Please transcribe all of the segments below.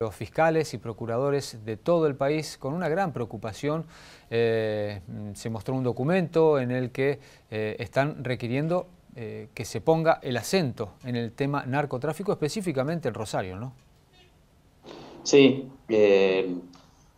Los fiscales y procuradores de todo el país con una gran preocupación eh, se mostró un documento en el que eh, están requiriendo eh, que se ponga el acento en el tema narcotráfico, específicamente en Rosario, ¿no? Sí,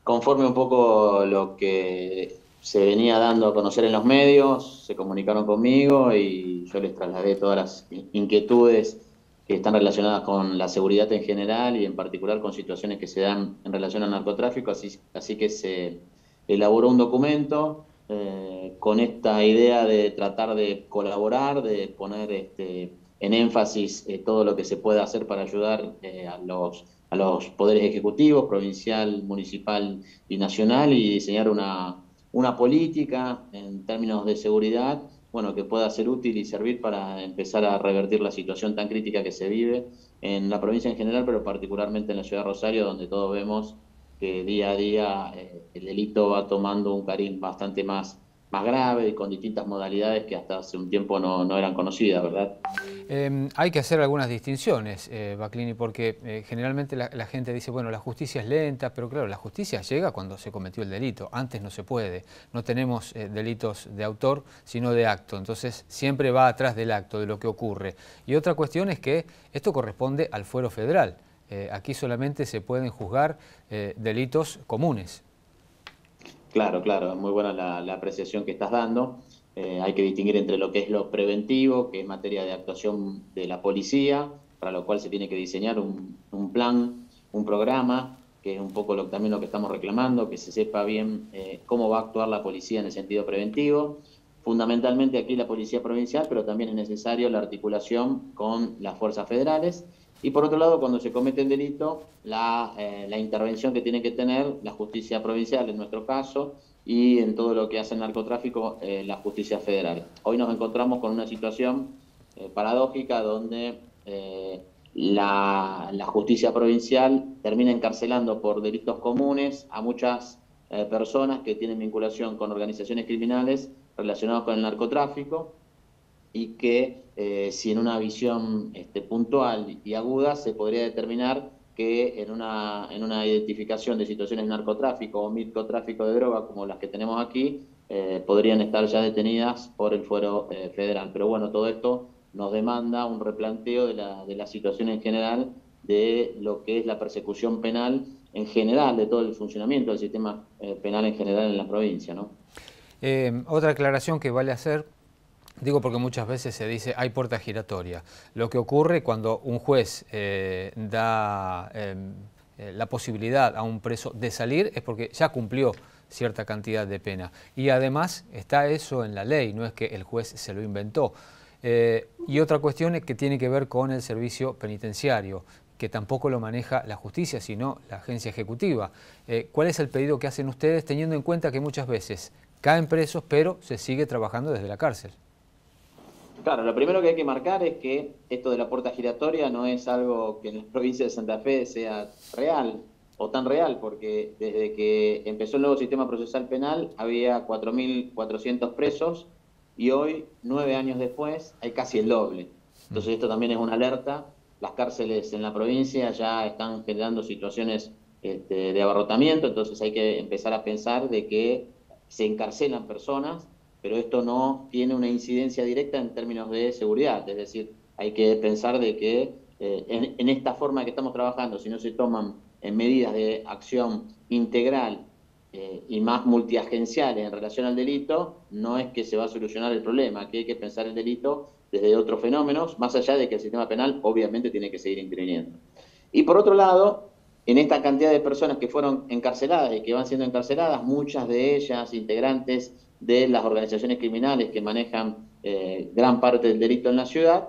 conforme un poco lo que se venía dando a conocer en los medios, se comunicaron conmigo y yo les trasladé todas las inquietudes que están relacionadas con la seguridad en general y en particular con situaciones que se dan en relación al narcotráfico, así, así que se elaboró un documento eh, con esta idea de tratar de colaborar, de poner este, en énfasis eh, todo lo que se pueda hacer para ayudar eh, a, los, a los poderes ejecutivos, provincial, municipal y nacional, y diseñar una, una política en términos de seguridad bueno, que pueda ser útil y servir para empezar a revertir la situación tan crítica que se vive en la provincia en general, pero particularmente en la ciudad de Rosario, donde todos vemos que día a día eh, el delito va tomando un cariz bastante más más grave y con distintas modalidades que hasta hace un tiempo no, no eran conocidas, ¿verdad? Em, hay que hacer algunas distinciones, eh, Baclini, porque eh, generalmente la, gente dice, bueno, la justicia es lenta, pero claro, la justicia llega cuando se cometió el delito, antes no se puede, no tenemos eh, delitos de autor, sino de acto, entonces siempre va atrás del acto, de lo que ocurre. Y otra cuestión es que esto corresponde al fuero federal, eh, aquí solamente se pueden juzgar delitos comunes, Claro, claro, muy buena la, apreciación que estás dando. Eh, hay que distinguir entre lo que es lo preventivo, que es materia de actuación de la policía, para lo cual se tiene que diseñar un, plan, un programa, que es un poco lo, también lo que estamos reclamando, que se sepa bien eh, cómo va a actuar la policía en el sentido preventivo. Fundamentalmente aquí la policía provincial, pero también es necesario la articulación con las fuerzas federales y por otro lado, cuando se comete el delito, la, eh, la, intervención que tiene que tener la justicia provincial, en nuestro caso, y en todo lo que hace el narcotráfico, eh, la justicia federal. Hoy nos encontramos con una situación eh, paradójica donde la, la, justicia provincial termina encarcelando por delitos comunes a muchas personas que tienen vinculación con organizaciones criminales relacionadas con el narcotráfico y que eh, si en una visión este, puntual y aguda se podría determinar que en una, en una identificación de situaciones de narcotráfico o microtráfico de droga como las que tenemos aquí, eh, podrían estar ya detenidas por el fuero eh, federal. Pero bueno, todo esto nos demanda un replanteo de la, de la situación en general de lo que es la persecución penal en general, de todo el funcionamiento del sistema penal en general en la provincia. ¿no? otra aclaración que vale hacer Digo porque muchas veces se dice hay puerta giratoria. Lo que ocurre cuando un juez eh, da em, eh, la posibilidad a un preso de salir es porque ya cumplió cierta cantidad de pena. Y además está eso en la ley, no es que el juez se lo inventó. Eh, y otra cuestión es que tiene que ver con el servicio penitenciario, que tampoco lo maneja la justicia, sino la agencia ejecutiva. ¿Cuál es el pedido que hacen ustedes teniendo en cuenta que muchas veces caen presos, pero se sigue trabajando desde la cárcel? Claro, lo primero que hay que marcar es que esto de la puerta giratoria no es algo que en la provincia de Santa Fe sea real o tan real, porque desde que empezó el nuevo sistema procesal penal había 4.400 presos y hoy, nueve años después, hay casi el doble. Entonces esto también es una alerta. Las cárceles en la provincia ya están generando situaciones este, de abarrotamiento, entonces hay que empezar a pensar de que se encarcelan personas pero esto no tiene una incidencia directa en términos de seguridad, es decir, hay que pensar de que eh, en, esta forma que estamos trabajando, si no se toman medidas de acción integral eh, y más multiagenciales en relación al delito, no es que se va a solucionar el problema, aquí hay que pensar el delito desde otros fenómenos, más allá de que el sistema penal obviamente tiene que seguir interviniendo. Y por otro lado, en esta cantidad de personas que fueron encarceladas y que van siendo encarceladas, muchas de ellas integrantes de las organizaciones criminales que manejan eh, gran parte del delito en la ciudad.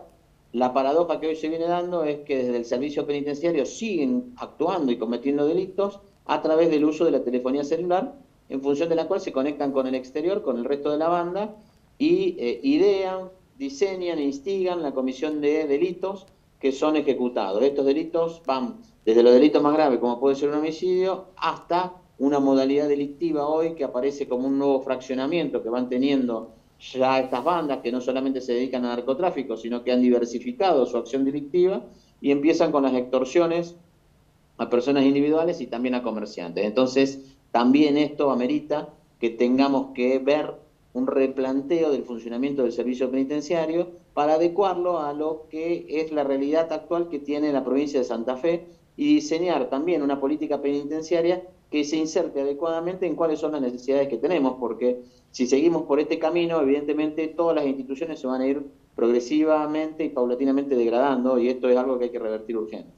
La paradoja que hoy se viene dando es que desde el servicio penitenciario siguen actuando y cometiendo delitos a través del uso de la telefonía celular, en función de la cual se conectan con el exterior, con el resto de la banda, y eh, idean, diseñan e instigan la comisión de delitos que son ejecutados. Estos delitos van desde los delitos más graves, como puede ser un homicidio, hasta una modalidad delictiva hoy que aparece como un nuevo fraccionamiento que van teniendo ya estas bandas que no solamente se dedican a narcotráfico, sino que han diversificado su acción delictiva y empiezan con las extorsiones a personas individuales y también a comerciantes. Entonces, también esto amerita que tengamos que ver un replanteo del funcionamiento del servicio penitenciario para adecuarlo a lo que es la realidad actual que tiene la provincia de Santa Fe y diseñar también una política penitenciaria que se inserte adecuadamente en cuáles son las necesidades que tenemos, porque si seguimos por este camino, evidentemente todas las instituciones se van a ir progresivamente y paulatinamente degradando y esto es algo que hay que revertir urgente.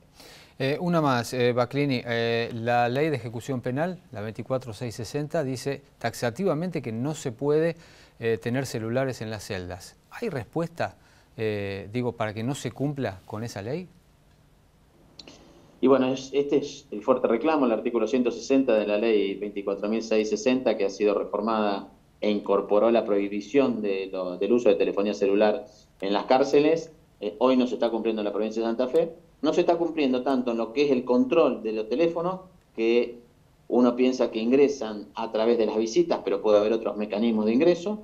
Eh, una más, eh, Baclini, eh, la ley de ejecución penal, la 24660, dice taxativamente que no se puede eh, tener celulares en las celdas. ¿Hay respuesta, digo, para que no se cumpla con esa ley? Y bueno, este es el fuerte reclamo, el artículo 160 de la ley 24.660, que ha sido reformada e incorporó la prohibición de del uso de telefonía celular en las cárceles. hoy no se está cumpliendo en la provincia de Santa Fe no se está cumpliendo tanto en lo que es el control de los teléfonos, que uno piensa que ingresan a través de las visitas, pero puede haber otros mecanismos de ingreso.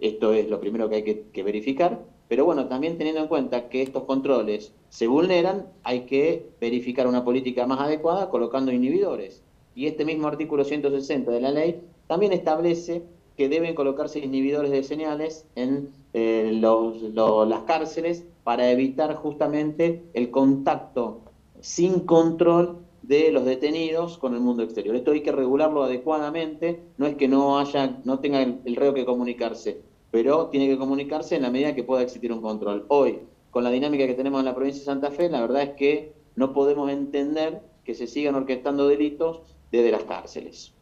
Esto es lo primero que hay que, verificar. Pero bueno, también teniendo en cuenta que estos controles se vulneran, hay que verificar una política más adecuada colocando inhibidores. Y este mismo artículo 160 de la ley también establece que deben colocarse inhibidores de señales en eh, las cárceles para evitar justamente el contacto sin control de los detenidos con el mundo exterior. Esto hay que regularlo adecuadamente, no es que no haya, no tenga el, reo que comunicarse, pero tiene que comunicarse en la medida que pueda existir un control. Hoy, con la dinámica que tenemos en la provincia de Santa Fe, la verdad es que no podemos entender que se sigan orquestando delitos desde las cárceles.